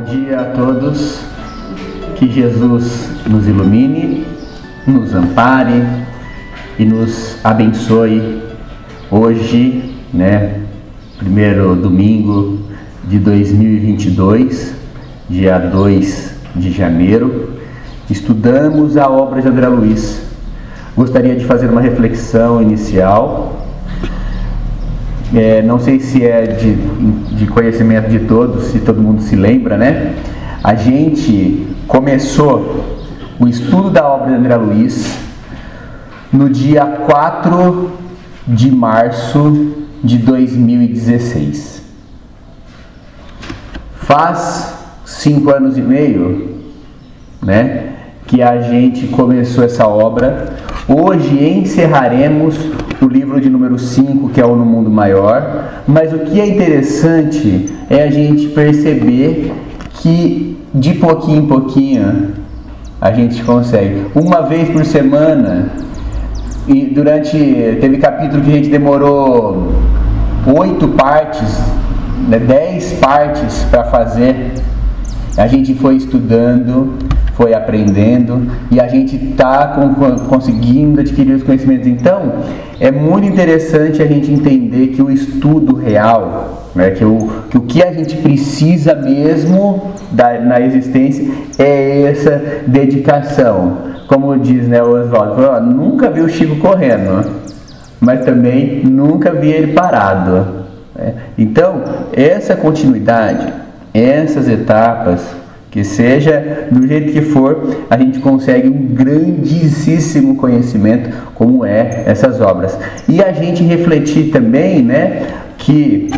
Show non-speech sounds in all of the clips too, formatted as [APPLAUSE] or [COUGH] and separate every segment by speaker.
Speaker 1: Bom dia a todos. Que Jesus nos ilumine, nos ampare e nos abençoe hoje, né? Primeiro domingo de 2022, dia 2 de janeiro. Estudamos a obra de André Luiz. Gostaria de fazer uma reflexão inicial é, não sei se é de, de conhecimento de todos, se todo mundo se lembra, né? A gente começou o estudo da obra de André Luiz no dia 4 de março de 2016. Faz cinco anos e meio, né? Que a gente começou essa obra. Hoje encerraremos o livro de número 5, que é o No Mundo Maior. Mas o que é interessante é a gente perceber que de pouquinho em pouquinho a gente consegue. Uma vez por semana, e durante. Teve capítulo que a gente demorou oito partes, né, dez partes para fazer. A gente foi estudando, foi aprendendo e a gente está conseguindo adquirir os conhecimentos. Então, é muito interessante a gente entender que o estudo real, né, que, o, que o que a gente precisa mesmo da, na existência é essa dedicação. Como diz né, o Oswaldo, nunca vi o Chico correndo, mas também nunca vi ele parado. Né? Então, essa continuidade, essas etapas, que seja do jeito que for, a gente consegue um grandíssimo conhecimento como é essas obras. E a gente refletir também, né, que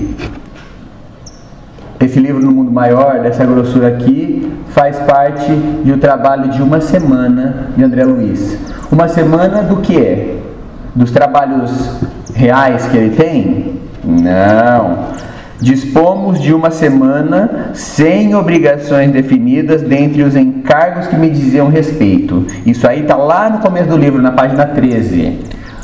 Speaker 1: esse livro no mundo maior, dessa grossura aqui, faz parte do trabalho de uma semana de André Luiz. Uma semana do que? Dos trabalhos reais que ele tem? Não Dispomos de uma semana sem obrigações definidas dentre os encargos que me diziam respeito. Isso aí está lá no começo do livro, na página 13.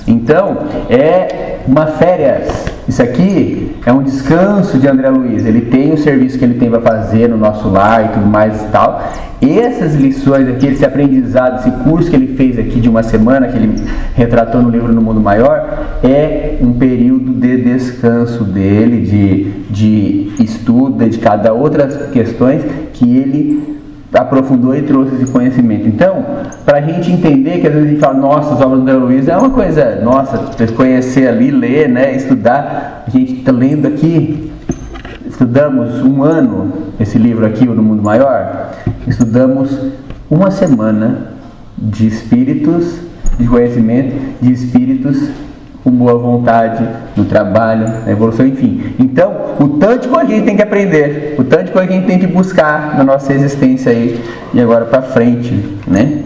Speaker 1: Então, é uma férias. Isso aqui é um descanso de André Luiz. Ele tem o serviço que ele tem para fazer no nosso lar e tudo mais e tal. Essas lições aqui, esse aprendizado, esse curso que ele fez aqui de uma semana, que ele retratou no livro No Mundo Maior, é um período de descanso dele, de, de estudo dedicado a outras questões que ele aprofundou e trouxe esse conhecimento. Então, para a gente entender que às vezes a gente fala, nossa, as obras do André Luiz é uma coisa, nossa, conhecer ali, ler, né, estudar. A gente está lendo aqui, estudamos um ano esse livro aqui, o No Mundo Maior, estudamos uma semana de espíritos, de conhecimento, de espíritos com boa vontade no trabalho, na evolução, enfim. Então, o tanto que a gente tem que aprender, o tanto que a gente tem que buscar na nossa existência aí e agora para frente, né?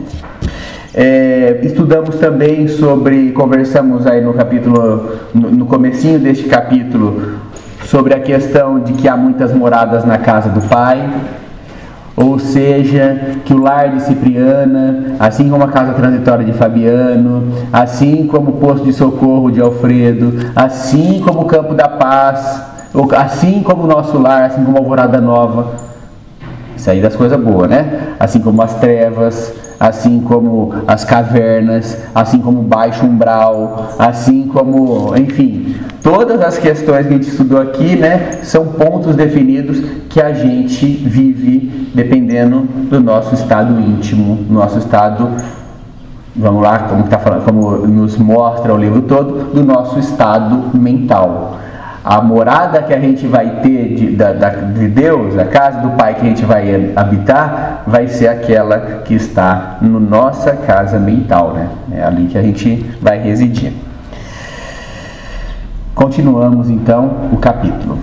Speaker 1: É, estudamos também sobre, conversamos aí no capítulo, no, no comecinho deste capítulo, sobre a questão de que há muitas moradas na casa do Pai, ou seja, que o lar de Cipriana, assim como a casa transitória de Fabiano, assim como o posto de socorro de Alfredo, assim como o campo da paz, assim como o nosso lar, assim como a Alvorada Nova, isso aí das coisas boas, né? Assim como as trevas, assim como as cavernas, assim como o baixo umbral, assim como, enfim, todas as questões que a gente estudou aqui, né, são pontos definidos que a gente vive dependendo do nosso estado íntimo, nosso estado vamos lá, como, tá falando, como nos mostra o livro todo, do nosso estado mental a morada que a gente vai ter de, da, da, de Deus, a casa do Pai que a gente vai habitar, vai ser aquela que está no nossa casa mental, né? É ali que a gente vai residir. Continuamos então o capítulo.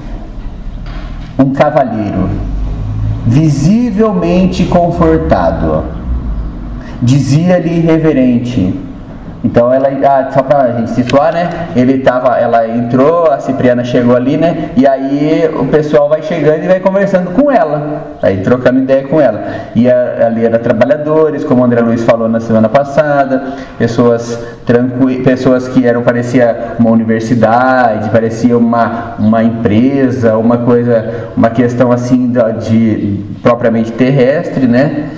Speaker 1: Um cavalheiro, visivelmente confortado, dizia-lhe reverente: Então ela, ah, só pra gente situar, né? Ele tava, ela entrou, a Cipriana chegou ali, né? E aí o pessoal vai chegando e vai conversando com ela, aí trocando ideia com ela. E a, ali era trabalhadores, como o André Luiz falou na semana passada, pessoas tranquilas, pessoas que eram parecia uma universidade, parecia uma, uma empresa, uma coisa, uma questão assim de, de propriamente terrestre, né?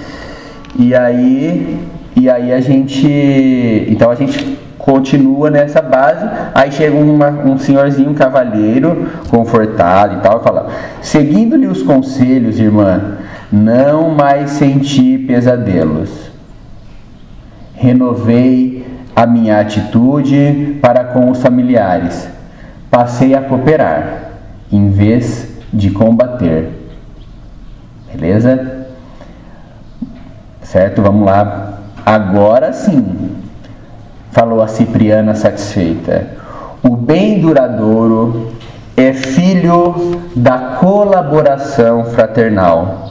Speaker 1: E aí e aí a gente. Então a gente continua nessa base. Aí chega uma, um senhorzinho, um cavalheiro, confortado e tal, e fala: Seguindo-lhe os conselhos, irmã, não mais senti pesadelos. Renovei a minha atitude para com os familiares. Passei a cooperar, em vez de combater. Beleza? Certo? Vamos lá Agora sim, falou a Cipriana satisfeita. O bem duradouro é filho da colaboração fraternal.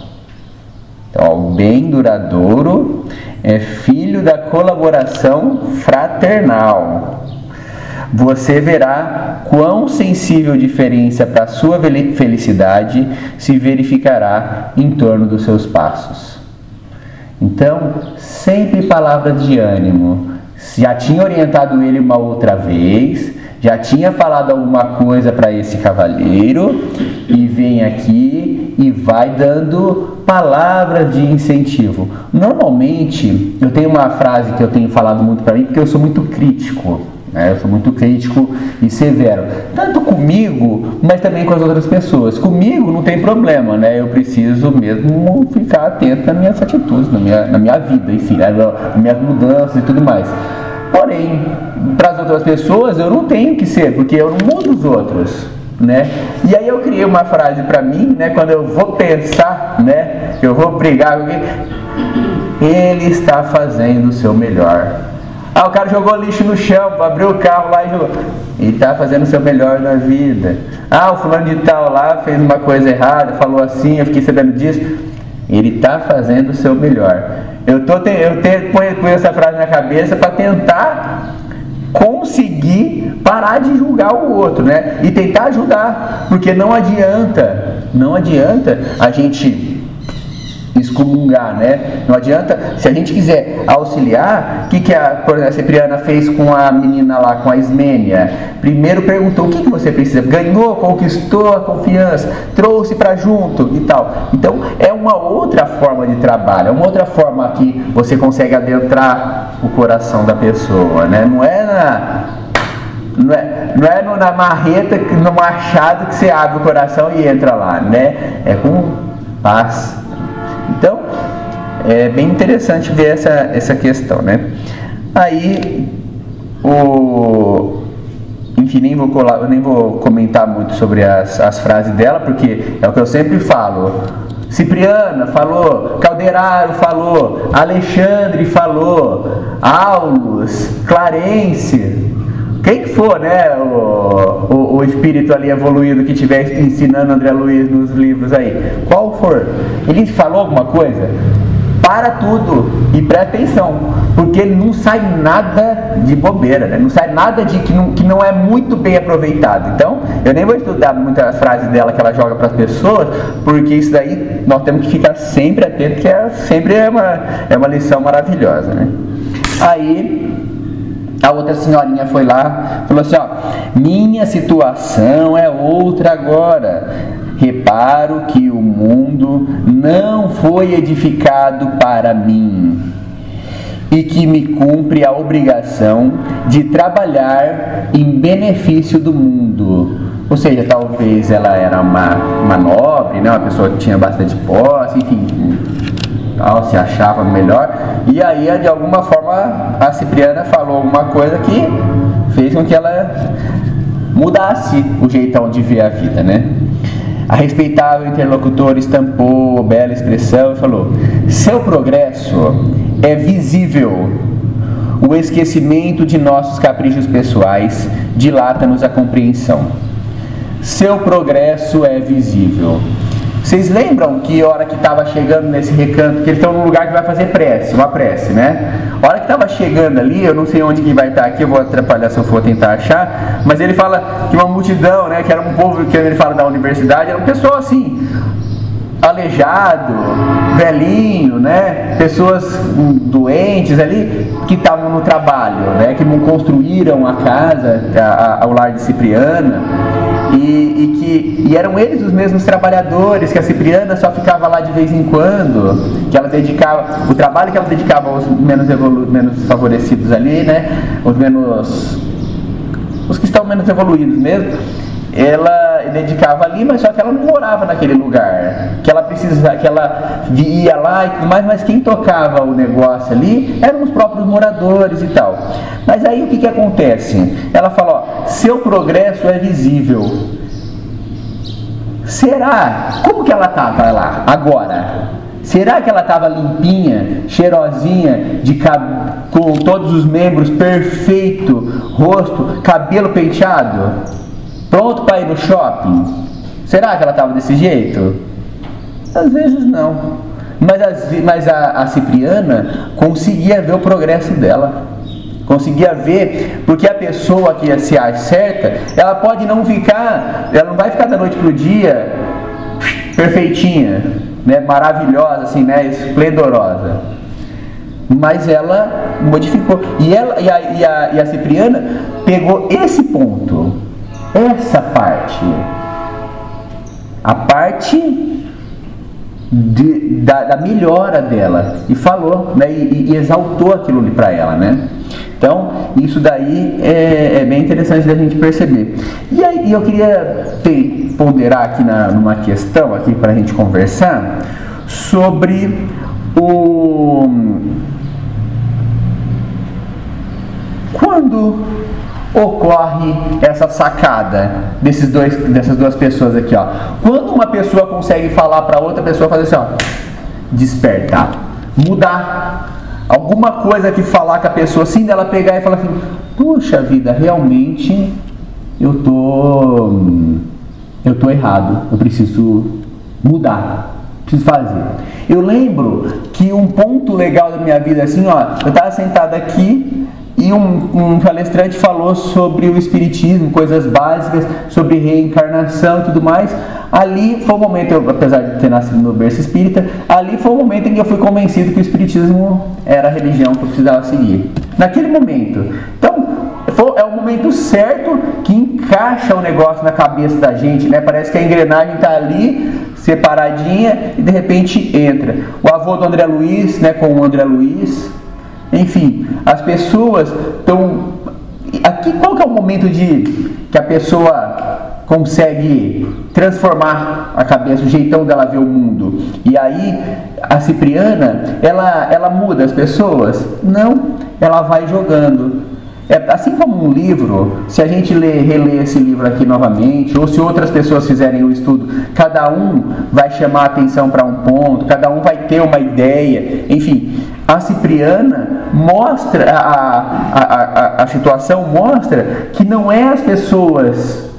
Speaker 1: Então, o bem duradouro é filho da colaboração fraternal. Você verá quão sensível diferença para sua felicidade se verificará em torno dos seus passos. Então, sempre palavras de ânimo. Já tinha orientado ele uma outra vez, já tinha falado alguma coisa para esse cavalheiro e vem aqui e vai dando palavras de incentivo. Normalmente, eu tenho uma frase que eu tenho falado muito para mim, porque eu sou muito crítico. Né? Eu sou muito crítico e severo, tanto comigo, mas também com as outras pessoas. Comigo não tem problema, né? Eu preciso mesmo ficar atento nas minhas atitudes, na minha, na minha vida, enfim, né? nas minhas mudanças e tudo mais. Porém, para as outras pessoas eu não tenho que ser, porque eu não mudo os outros. Né? E aí eu criei uma frase para mim, né, quando eu vou pensar, né, eu vou brigar com alguém, ele está fazendo o seu melhor. Ah, o cara jogou lixo no chão, abriu o carro lá e jogou. Ele está fazendo o seu melhor na vida. Ah, o fulano de tal lá fez uma coisa errada, falou assim, eu fiquei sabendo disso. Ele está fazendo o seu melhor. Eu, tô te, eu te, ponho, essa frase na cabeça para tentar conseguir parar de julgar o outro, né? E tentar ajudar, porque não adianta, não adianta a gente excomungar, né? Não adianta, se a gente quiser auxiliar, o que, que a, a Cipriana fez com a menina lá, com a Ismênia? Primeiro perguntou, o que, que você precisa? Ganhou, conquistou a confiança, trouxe para junto e tal. Então, é uma outra forma de trabalho, é uma outra forma que você consegue adentrar o coração da pessoa, né? Não é na não é, não é na marreta, no machado que você abre o coração e entra lá, né? É com paz, é bem interessante ver essa, essa questão, né? Aí, o, enfim, nem vou, colar, nem vou comentar muito sobre as, as frases dela, porque é o que eu sempre falo. Cipriana falou, Calderaro falou, Alexandre falou, Aulus, Clarence, quem que for, né, o, o, o, espírito ali evoluído que estiver ensinando André Luiz nos livros aí, qual for, ele falou alguma coisa, para tudo e presta atenção, porque não sai nada de bobeira, né? não sai nada de que não, que não é muito bem aproveitado. Então, eu nem vou estudar muitas frases dela que ela joga para as pessoas, porque isso daí nós temos que ficar sempre atento, que é sempre é uma, é uma lição maravilhosa. Né? Aí a outra senhorinha foi lá, falou assim: ó, minha situação é outra agora. Reparo que o mundo não foi edificado para mim e que me cumpre a obrigação de trabalhar em benefício do mundo. Ou seja, talvez ela era uma, uma nobre, né? uma pessoa que tinha bastante posse, enfim, tal, se achava melhor. E aí, de alguma forma, a Cipriana falou alguma coisa que fez com que ela mudasse o jeitão de ver a vida, né? A respeitável interlocutor estampou bela expressão e falou: Seu progresso é visível. O esquecimento de nossos caprichos pessoais dilata-nos a compreensão. Seu progresso é visível. Vocês lembram que hora que estava chegando nesse recanto, que eles estão num lugar que vai fazer prece, uma prece, né? A hora que estava chegando ali, eu não sei onde que vai estar aqui, eu vou atrapalhar se eu for tentar achar, mas ele fala que uma multidão, né, que era um povo, que ele fala da universidade, era um pessoal assim, aleijado, velhinho, né? Pessoas doentes ali que estavam no trabalho, né? Que construíram a casa, a, a, ao lar de Cipriana. E, e, que e eram eles os mesmos trabalhadores que a Cipriana só ficava lá de vez em quando, que ela dedicava o trabalho que ela dedicava aos menos evolu, menos favorecidos ali, né? Os menos os que estão menos evoluídos mesmo ela dedicava ali, mas só que ela não morava naquele lugar. Que ela precisava, que ela ia lá e tudo mais, mas quem tocava o negócio ali eram os próprios moradores e tal. Mas aí o que, que acontece? Ela fala, ó, seu progresso é visível. Será? Como que ela estava lá agora? Será que ela estava limpinha, cheirosinha, de cab... com todos os membros perfeito, rosto, cabelo penteado? Pronto para ir no shopping? Será que ela estava desse jeito? Às vezes não. Mas, as, mas a, a Cipriana conseguia ver o progresso dela. Conseguia ver, porque a pessoa que se acerta, ela pode não ficar, ela não vai ficar da noite para o dia perfeitinha, né, maravilhosa, assim, né, esplendorosa. Mas ela modificou. E, ela, e, a, e, a, e a Cipriana pegou esse ponto essa parte, a parte de, da, da, melhora dela e falou, né, e, e exaltou aquilo ali para ela, né? Então, isso daí é, é, bem interessante da gente perceber. E aí eu queria ter, ponderar aqui na, numa questão aqui para a gente conversar sobre o quando ocorre essa sacada desses dois, dessas duas pessoas aqui, ó. Quando uma pessoa consegue falar para outra pessoa fazer assim, ó, despertar, mudar alguma coisa que falar com a pessoa assim, dela pegar e falar assim, puxa vida, realmente eu tô eu tô errado, eu preciso mudar. Preciso fazer. Eu lembro que um ponto legal da minha vida assim, ó, eu estava sentado aqui e um, um, palestrante falou sobre o Espiritismo, coisas básicas, sobre reencarnação e tudo mais. Ali foi o momento, eu, apesar de ter nascido no berço espírita, ali foi o momento em que eu fui convencido que o Espiritismo era a religião que eu precisava seguir. Naquele momento. Então, é o momento certo que encaixa o negócio na cabeça da gente, né? Parece que a engrenagem está ali, separadinha, e de repente entra. O avô do André Luiz, né, com o André Luiz, enfim, as pessoas estão. Aqui qual que é o momento de que a pessoa consegue transformar a cabeça, o jeitão dela ver o mundo? E aí a Cipriana, ela, ela muda as pessoas? Não, ela vai jogando. É, assim como um livro, se a gente ler, reler esse livro aqui novamente, ou se outras pessoas fizerem o estudo, cada um vai chamar atenção para um ponto, cada um vai ter uma ideia, enfim. A Cipriana mostra, a, a, a, a situação mostra que não é as pessoas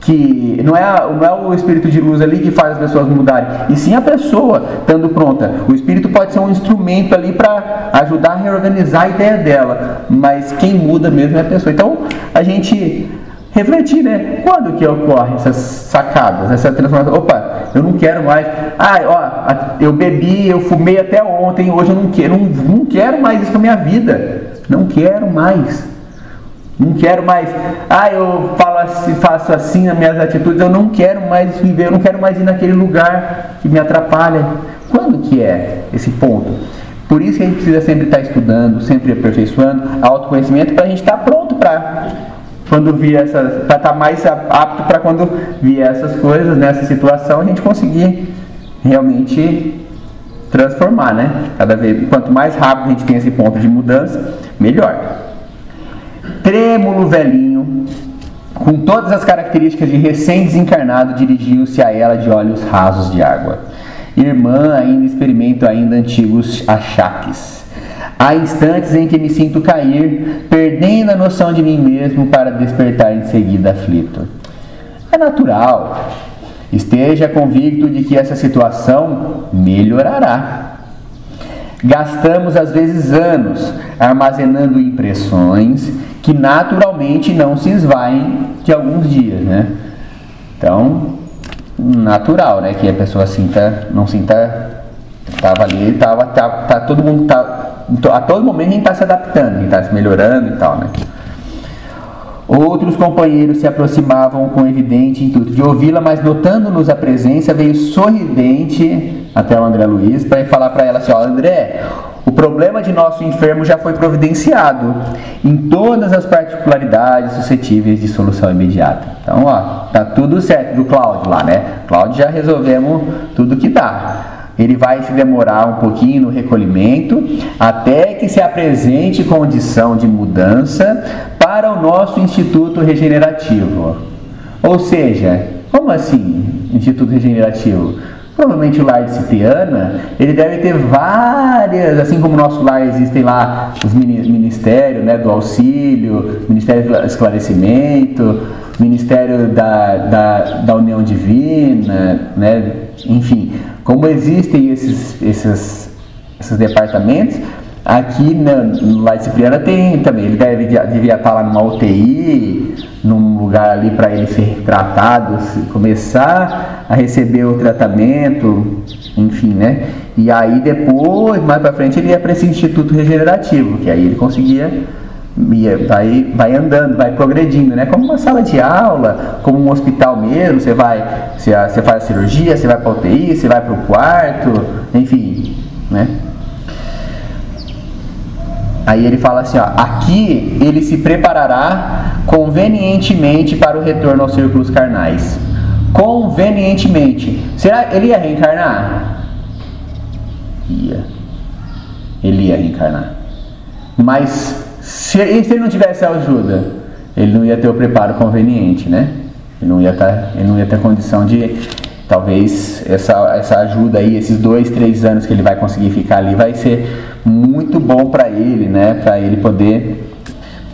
Speaker 1: que não é, não é o espírito de luz ali que faz as pessoas mudarem, e sim a pessoa estando pronta. O espírito pode ser um instrumento ali para ajudar a reorganizar a ideia dela, mas quem muda mesmo é a pessoa. Então a gente refletir, né? Quando que ocorre essas sacadas, essa transformação? Opa, eu não quero mais. Ah, ó, eu bebi, eu fumei até ontem, hoje eu não quero, não, não quero mais isso na minha vida. Não quero mais. Não quero mais. Ah, eu falo assim, faço assim nas minhas atitudes. Eu não quero mais viver. Eu não quero mais ir naquele lugar que me atrapalha. Quando que é esse ponto? Por isso que a gente precisa sempre estar estudando, sempre aperfeiçoando autoconhecimento para a gente estar pronto para quando vir essa, para estar mais apto para quando vier essas coisas, nessa situação, a gente conseguir realmente transformar, né? Cada vez, quanto mais rápido a gente tem esse ponto de mudança, melhor trêmulo velhinho, com todas as características de recém-desencarnado, dirigiu-se a ela de olhos rasos de água. Irmã, ainda experimento ainda antigos achaques. Há instantes em que me sinto cair, perdendo a noção de mim mesmo para despertar em seguida aflito. É natural. Esteja convicto de que essa situação melhorará. Gastamos às vezes anos armazenando impressões que naturalmente não se esvaem de alguns dias, né? Então, natural, né, que a pessoa sinta, não sinta, estava ali, tava, tá, tá, todo mundo tá, a todo momento a gente está se adaptando, a gente está se melhorando e tal, né? Outros companheiros se aproximavam com evidente intuito de ouvi-la, mas notando-nos a presença, veio sorridente até o André Luiz para falar para ela assim: Ó, André, o problema de nosso enfermo já foi providenciado em todas as particularidades suscetíveis de solução imediata. Então, ó, tá tudo certo do Cláudio lá, né? Cláudio já resolvemos tudo que dá. Ele vai se demorar um pouquinho no recolhimento até que se apresente condição de mudança para o nosso Instituto Regenerativo. Ou seja, como assim Instituto Regenerativo? Provavelmente o lar de Cipriana, ele deve ter várias, assim como o nosso lar existem lá os ministérios né, do auxílio, Ministério do Esclarecimento, Ministério da, da, da União Divina, né, enfim, como existem esses, esses, esses departamentos, aqui no Lar de Cipriana tem também, ele deve, devia estar lá numa UTI, num lugar ali para ele ser tratado, começar a receber o tratamento, enfim, né? E aí depois, mais para frente, ele ia para esse Instituto Regenerativo, que aí ele conseguia ia, vai, vai andando, vai progredindo, né? Como uma sala de aula, como um hospital mesmo, você vai, você, você faz a cirurgia, você vai para UTI, você vai para o quarto, enfim, né? Aí ele fala assim, ó, aqui ele se preparará convenientemente para o retorno aos círculos carnais. Convenientemente. Será que ele ia reencarnar? Ia. Ele ia reencarnar. Mas se, e se ele não tivesse ajuda, ele não ia ter o preparo conveniente, né? Ele não ia, tá, ele não ia ter condição de, talvez, essa, essa ajuda aí, esses dois, três anos que ele vai conseguir ficar ali, vai ser muito bom para ele, né? Para ele poder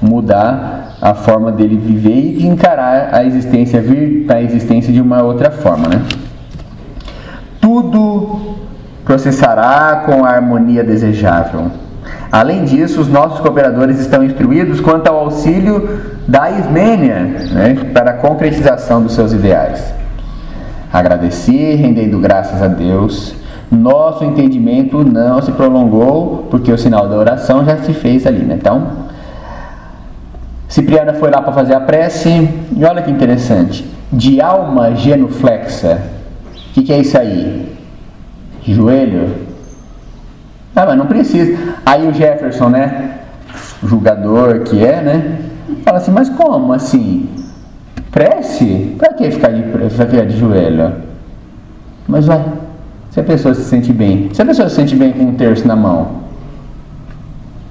Speaker 1: mudar a forma dele viver e encarar a existência, vir para a existência de uma outra forma, né? Tudo processará com a harmonia desejável Além disso, os nossos cooperadores estão instruídos quanto ao auxílio da Ismênia né, para a concretização dos seus ideais. Agradeci, rendendo graças a Deus. Nosso entendimento não se prolongou, porque o sinal da oração já se fez ali. Né? Então, Cipriana foi lá para fazer a prece, e olha que interessante: de alma genuflexa. O que, que é isso aí? Joelho ah, mas não precisa. Aí o Jefferson, né? Julgador que é, né? Fala assim, mas como assim? Prece? Pra que ficar de, ficar de joelho? Mas vai. Se a pessoa se sente bem. Se a pessoa se sente bem com um terço na mão.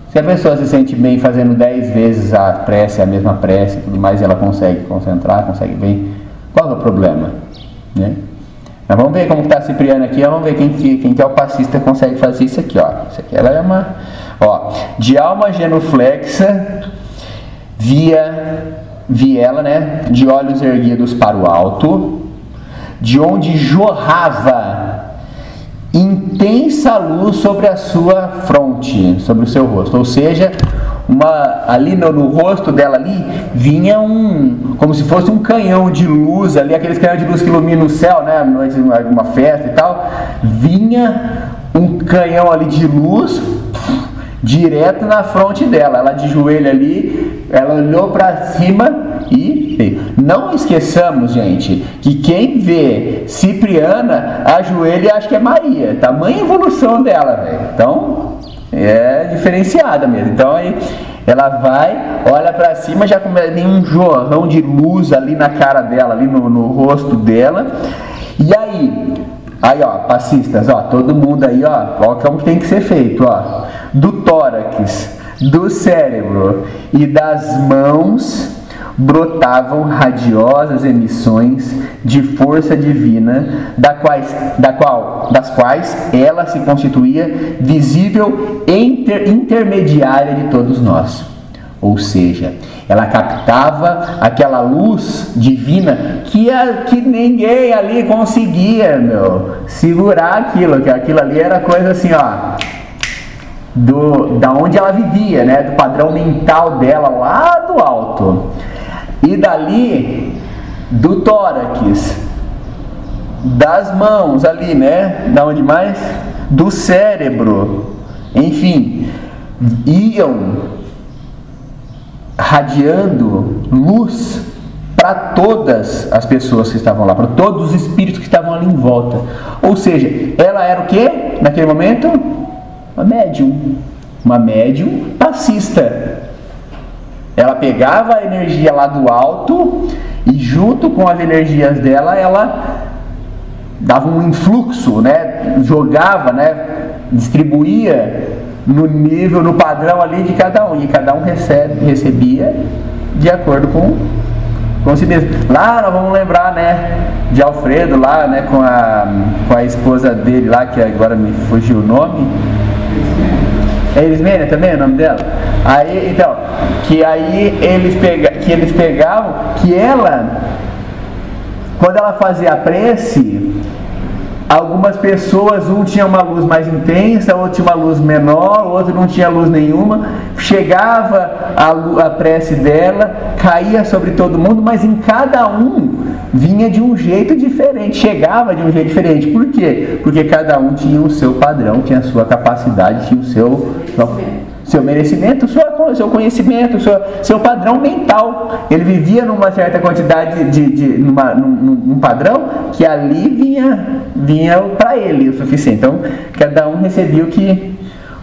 Speaker 1: Se a pessoa se sente bem fazendo dez vezes a prece, a mesma prece, tudo mais, ela consegue concentrar, consegue bem. Qual é o problema? Né? Mas vamos ver como está a Cipriana aqui, vamos ver quem, quem que é o passista que consegue fazer isso aqui, ó. Isso aqui ela é uma, ó, de alma genuflexa, via, viela, né, de olhos erguidos para o alto, de onde jorrava intensa luz sobre a sua fronte, sobre o seu rosto, ou seja, uma ali no, no, rosto dela ali vinha um como se fosse um canhão de luz ali aqueles canhões de luz que iluminam o céu né noite uma festa e tal vinha um canhão ali de luz direto na fronte dela ela de joelho ali ela olhou para cima e não esqueçamos, gente, que quem vê Cipriana ajoelha e acha que é Maria. Tamanha evolução dela, velho. Então, é diferenciada mesmo. Então aí ela vai, olha para cima, já tem um jorrão de luz ali na cara dela, ali no, no rosto dela. E aí, aí ó, passistas, ó, todo mundo aí, ó, ó como tem que ser feito, ó, do tórax, do cérebro e das mãos brotavam radiosas emissões de força divina, da quais, da qual, das quais ela se constituía visível inter, intermediária de todos nós. Ou seja, Ela captava aquela luz divina que, a, que ninguém ali conseguia, meu, segurar aquilo, que aquilo ali era coisa assim, ó, do, da onde ela vivia, né, do padrão mental dela lá do alto. E dali, do tórax, das mãos ali, né, da onde mais? Do cérebro, enfim, iam radiando luz para todas as pessoas que estavam lá, para todos os espíritos que estavam ali em volta. Ou seja, ela era o que naquele momento? Uma médium, uma médium passista. Ela pegava a energia lá do alto e junto com as energias dela, ela dava um influxo, né? Jogava, né? Distribuía no nível, no padrão ali de cada um. E cada um recebe, recebia de acordo com, com si mesmo. Lá nós vamos lembrar, né, de Alfredo lá, né, com a, com a esposa dele lá, que agora me fugiu o nome. É Elismênia também o nome dela? Aí, então, que aí eles, pega, que eles pegavam, que ela, quando ela fazia a prece, Algumas pessoas, um tinha uma luz mais intensa, outro tinha uma luz menor, outro não tinha luz nenhuma. Chegava a, a prece dela, caía sobre todo mundo, mas em cada um vinha de um jeito diferente, chegava de um jeito diferente. Por quê? Porque cada um tinha o seu padrão, tinha a sua capacidade, tinha o seu seu merecimento, seu, seu conhecimento, seu, seu padrão mental. Ele vivia numa certa quantidade de, de numa, num, num padrão que ali vinha, vinha para ele o suficiente. Então, cada um recebia o que,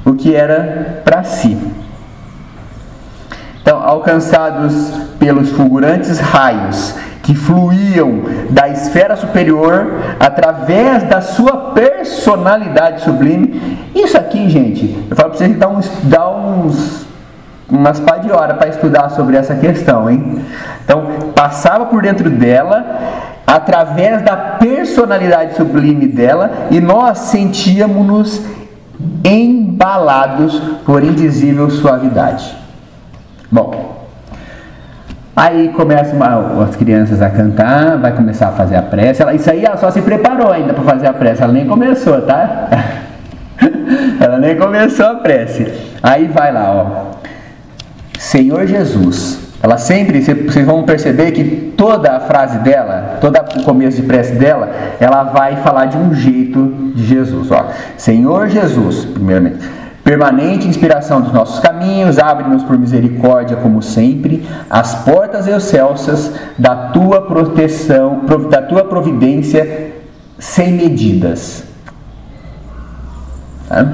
Speaker 1: o que era para si. Então, alcançados pelos fulgurantes raios que fluíam da esfera superior através da sua personalidade sublime. Isso aqui, gente, eu falo para vocês que dá uns, dá uns umas pá de hora para estudar sobre essa questão, hein? Então, passava por dentro dela através da personalidade sublime dela e nós sentíamos-nos embalados por indizível suavidade. Bom, Aí começam as crianças a cantar, vai começar a fazer a prece. Ela, isso aí ela só se preparou ainda para fazer a prece, ela nem começou, tá? [LAUGHS] ela nem começou a prece. Aí vai lá, ó. Senhor Jesus. Ela sempre, vocês vão perceber que toda a frase dela, todo o começo de prece dela, ela vai falar de um jeito de Jesus, ó. Senhor Jesus, primeiramente Permanente inspiração dos nossos caminhos, abre-nos por misericórdia, como sempre, as portas excelsas da tua proteção, da tua providência sem medidas. Tá?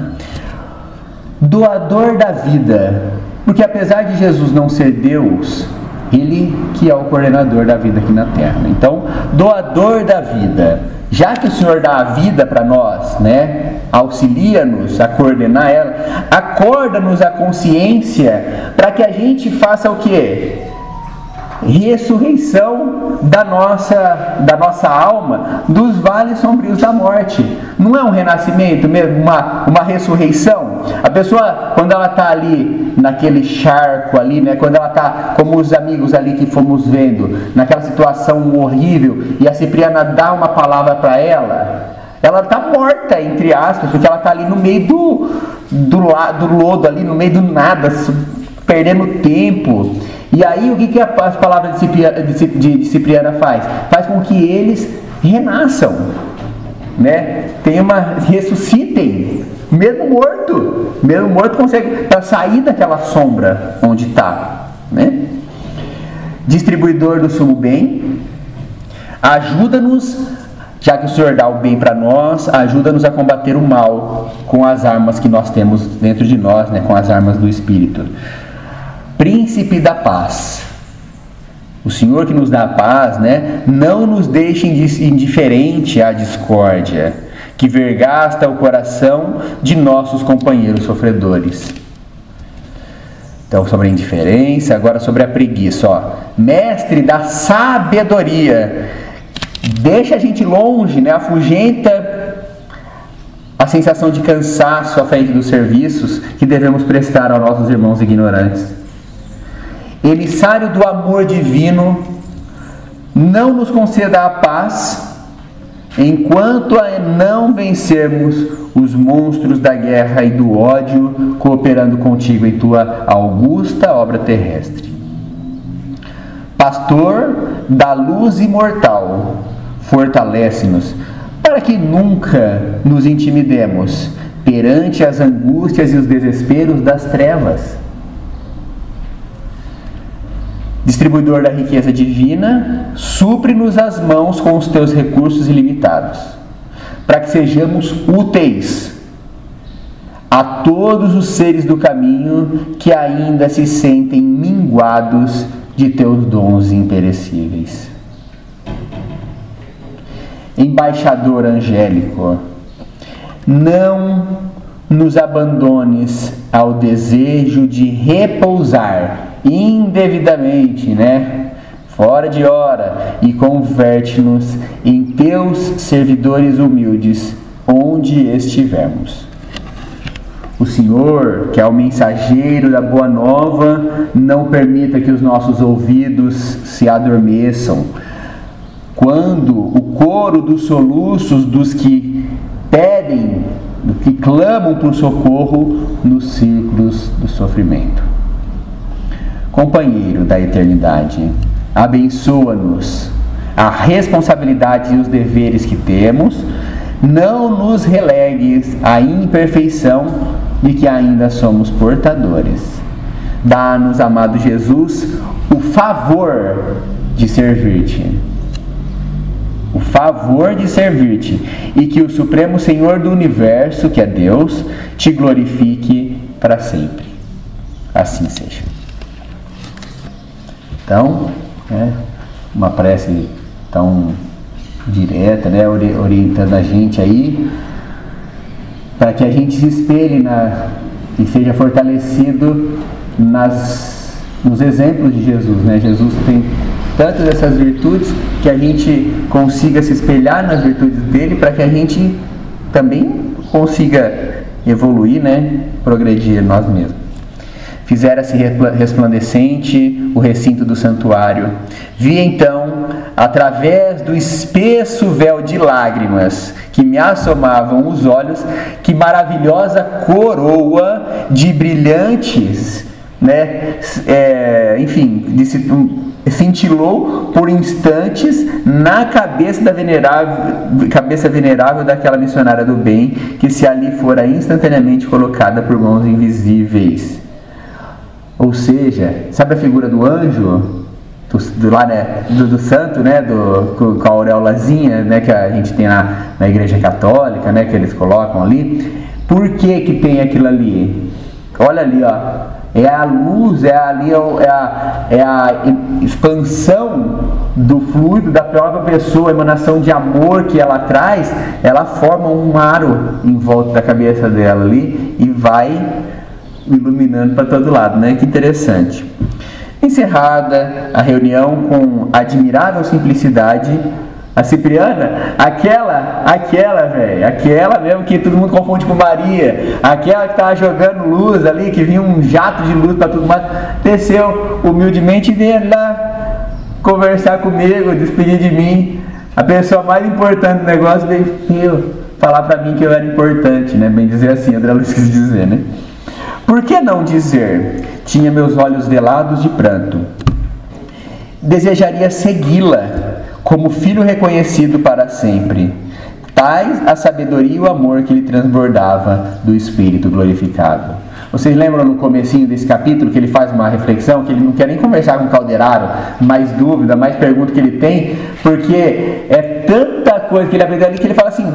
Speaker 1: Doador da vida, porque apesar de Jesus não ser Deus, ele que é o coordenador da vida aqui na terra. Então, doador da vida já que o Senhor dá a vida para nós, né? Auxilia-nos a coordenar ela, acorda-nos a consciência para que a gente faça o que? ressurreição da nossa, da nossa alma dos vales sombrios da morte. Não é um renascimento mesmo, uma, uma ressurreição? A pessoa, quando ela está ali naquele charco ali, né, quando ela está como os amigos ali que fomos vendo, naquela situação horrível, e a Cipriana dá uma palavra para ela, ela está morta, entre aspas, porque ela está ali no meio do, do, do lodo, ali no meio do nada, perdendo tempo. E aí o que, que as palavras de Cipriana, de Cipriana faz? Faz com que eles renasçam, né? Tem uma ressuscitem, mesmo morto, mesmo morto consegue para sair daquela sombra onde está, né? Distribuidor do sumo bem, ajuda-nos já que o Senhor dá o bem para nós, ajuda-nos a combater o mal com as armas que nós temos dentro de nós, né, com as armas do Espírito. Príncipe da paz. O Senhor que nos dá paz, né? Não nos deixe indiferente à discórdia, que vergasta o coração de nossos companheiros sofredores. Então, sobre a indiferença, agora sobre a preguiça, ó. Mestre da sabedoria, deixa a gente longe, né? Afugenta a sensação de cansaço à frente dos serviços que devemos prestar aos nossos irmãos ignorantes emissário do amor divino, não nos conceda a paz enquanto não vencermos os monstros da guerra e do ódio, cooperando contigo em tua augusta obra terrestre. Pastor da luz imortal, fortalece-nos para que nunca nos intimidemos perante as angústias e os desesperos das trevas. Distribuidor da riqueza divina, supre-nos as mãos com os teus recursos ilimitados, para que sejamos úteis a todos os seres do caminho que ainda se sentem minguados de teus dons imperecíveis. Embaixador angélico, não nos abandones ao desejo de repousar indevidamente, né? Fora de hora, e converte-nos em teus servidores humildes, onde estivermos. O Senhor, que é o mensageiro da boa nova, não permita que os nossos ouvidos se adormeçam. Quando o coro dos soluços dos que pedem, que clamam por socorro nos círculos do sofrimento. Companheiro da eternidade, abençoa-nos a responsabilidade e os deveres que temos, não nos relegues à imperfeição de que ainda somos portadores. Dá-nos, amado Jesus, o favor de servir-te. O favor de servir-te. E que o Supremo Senhor do Universo, que é Deus, te glorifique para sempre. Assim seja. Então, é uma prece tão direta, né, orientando a gente aí para que a gente se espelhe na, e seja fortalecido nas, nos exemplos de Jesus. Né? Jesus tem tantas dessas virtudes que a gente consiga se espelhar nas virtudes dele para que a gente também consiga evoluir, né? progredir nós mesmos. Fizera-se resplandecente o recinto do santuário. Vi então, através do espesso véu de lágrimas que me assomavam os olhos, que maravilhosa coroa de brilhantes, né? É, enfim, disse, cintilou por instantes na cabeça da venerável, cabeça venerável daquela missionária do bem, que se ali fora instantaneamente colocada por mãos invisíveis. Ou seja, sabe a figura do anjo? Do, do lá, né, do, do, santo, né, do, com a auréolazinha, né, que a gente tem na, na igreja católica, né, que eles colocam ali. Por que que tem aquilo ali? Olha ali, ó, é a luz, é ali é a, é a expansão do fluido da própria pessoa, a emanação de amor que ela traz, ela forma um aro em volta da cabeça dela ali e vai iluminando para todo lado, né? Que interessante. Encerrada a reunião com admirável simplicidade, a Cipriana, aquela, aquela, velho, aquela mesmo que todo mundo confunde com Maria, aquela que estava jogando luz ali, que vinha um jato de luz para tudo mais, desceu humildemente e veio lá conversar comigo, despedir de mim. A pessoa mais importante do negócio veio falar para mim que eu era importante, né? Bem dizer assim, André Luiz quis dizer, né? Por que não dizer: Tinha meus olhos velados de pranto? Desejaria segui-la como filho reconhecido para sempre. Tais a sabedoria e o amor que lhe transbordava do Espírito glorificado. Vocês lembram no comecinho desse capítulo que ele faz uma reflexão que ele não quer nem conversar com o Calderaro, mais dúvida, mais pergunta que ele tem, porque é tanta coisa que ele aprendeu ali que ele fala assim: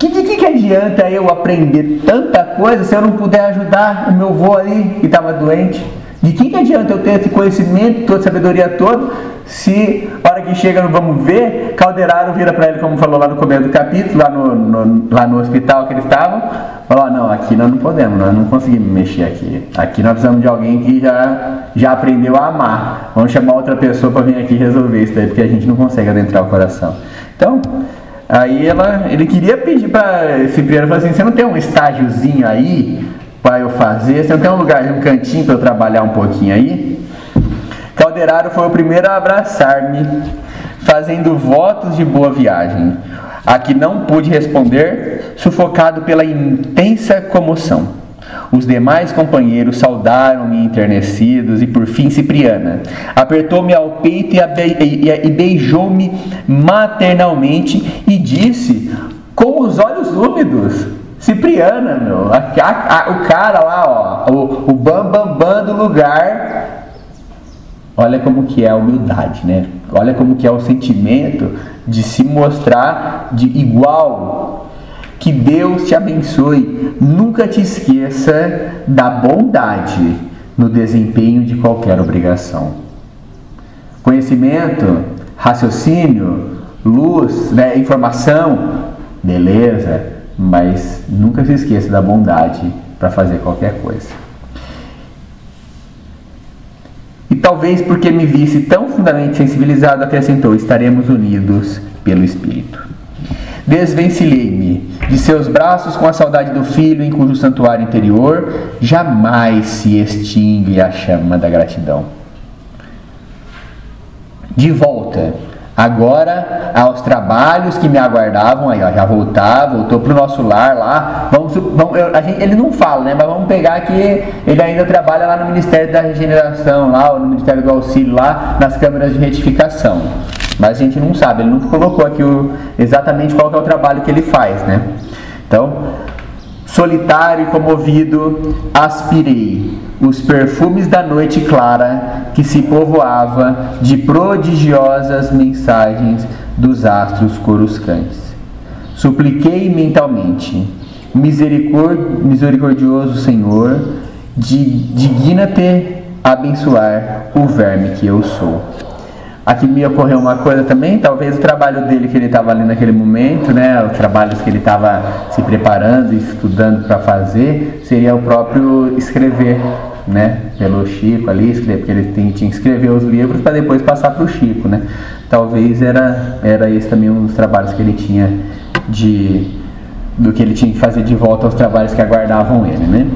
Speaker 1: que, de que, que adianta eu aprender tanta coisa se eu não puder ajudar o meu avô ali que estava doente? De que, que adianta eu ter esse conhecimento, toda sabedoria toda, se a hora que chega no vamos ver, Calderaro vira para ele, como falou lá no começo do capítulo, lá no, no, lá no hospital que eles estavam, falou, não, aqui nós não podemos, nós não conseguimos mexer aqui. Aqui nós precisamos de alguém que já, já aprendeu a amar. Vamos chamar outra pessoa para vir aqui resolver isso daí, porque a gente não consegue adentrar o coração. Então, Aí ela, ele queria pedir para Cipriano, falou assim, você não tem um estágiozinho aí para eu fazer? Você não tem um lugar, um cantinho para eu trabalhar um pouquinho aí? Calderaro foi o primeiro a abraçar-me, fazendo votos de boa viagem, a que não pude responder, sufocado pela intensa comoção. Os demais companheiros saudaram-me enternecidos e por fim Cipriana apertou-me ao peito e beijou-me maternalmente e disse com os olhos úmidos Cipriana, meu, a, a, a, o cara lá, ó, o, o bambambam bam, bam do lugar. Olha como que é a humildade, né? Olha como que é o sentimento de se mostrar de igual que Deus te abençoe. Nunca te esqueça da bondade no desempenho de qualquer obrigação. Conhecimento, raciocínio, luz, né, informação, beleza, mas nunca se esqueça da bondade para fazer qualquer coisa. E talvez porque me visse tão fundamentalmente sensibilizado, acrescentou: estaremos unidos pelo Espírito. Desvencilhei-me de seus braços com a saudade do filho em cujo santuário interior jamais se extingue a chama da gratidão. De volta, agora aos trabalhos que me aguardavam, aí ó, já voltar, voltou para o nosso lar lá. Vamos, vamos eu, gente, ele não fala, né? Mas vamos pegar que ele ainda trabalha lá no Ministério da Regeneração, lá, no Ministério do Auxílio, lá nas câmeras de retificação. Mas a gente não sabe, ele nunca colocou aqui o, exatamente qual é o trabalho que ele faz, né? Então, solitário e comovido, aspirei os perfumes da noite clara que se povoava de prodigiosas mensagens dos astros coruscantes. Supliquei mentalmente, misericordioso Senhor, digna-te abençoar o verme que eu sou. Aqui me ocorreu uma coisa também, talvez o trabalho dele que ele estava ali naquele momento, né, os trabalhos que ele estava se preparando, estudando para fazer, seria o próprio escrever, né, pelo Chico ali, escrever, porque ele tinha que escrever os livros para depois passar para o Chico, né. Talvez era, era esse também um dos trabalhos que ele tinha de do que ele tinha que fazer de volta aos trabalhos que aguardavam ele, né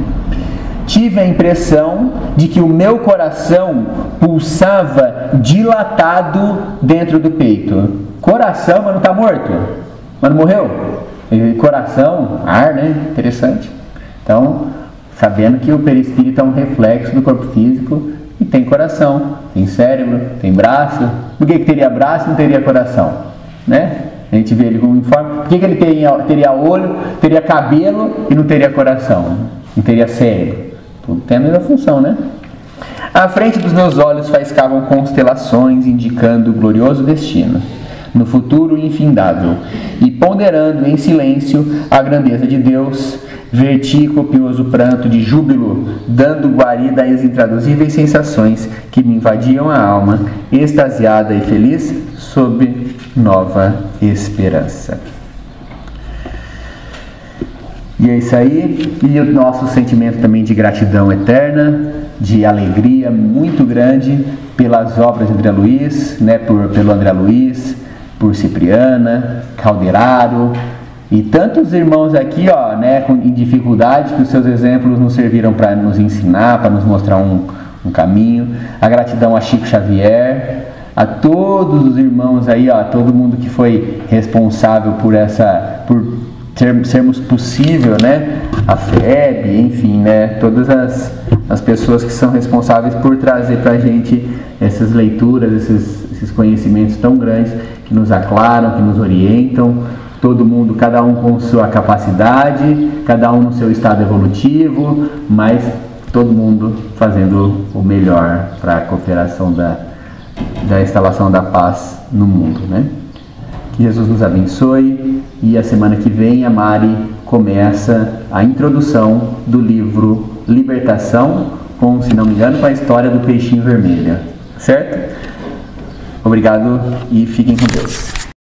Speaker 1: tive a impressão de que o meu coração pulsava dilatado dentro do peito. Coração, mas não está morto? Mas não morreu? E coração, ar, né? Interessante. Então, sabendo que o perispírito é um reflexo do corpo físico e tem coração, tem cérebro, tem braço. Por que, que teria braço e não teria coração? Né? A gente vê ele como informe. Por que, que ele teria, teria olho, teria cabelo e não teria coração? Não teria cérebro? Tudo tem a mesma função, né? À frente dos meus olhos faiscavam constelações indicando o glorioso destino, no futuro infindável, e ponderando em silêncio a grandeza de Deus, verti copioso pranto de júbilo, dando guarida às intraduzíveis sensações que me invadiam a alma, extasiada e feliz, sob nova esperança. E é isso aí. E o nosso sentimento também de gratidão eterna, de alegria muito grande pelas obras de André Luiz, né, por, pelo André Luiz, por Cipriana, Calderaro e tantos irmãos aqui, ó, né, com, em dificuldade, que os seus exemplos nos serviram para nos ensinar, para nos mostrar um, um caminho. A gratidão a Chico Xavier, a todos os irmãos aí, ó, todo mundo que foi responsável por essa, por ter, sermos possível, né? A FEB, enfim, né? Todas as, as pessoas que são responsáveis por trazer para a gente essas leituras, esses, esses conhecimentos tão grandes que nos aclaram, que nos orientam. Todo mundo, cada um com sua capacidade, cada um no seu estado evolutivo, mas todo mundo fazendo o melhor para a cooperação da, da instalação da paz no mundo, né? Que Jesus nos abençoe e a semana que vem a Mari começa a introdução do livro Libertação, com, se não me engano, com a história do peixinho vermelho. Certo? Obrigado e fiquem com Deus.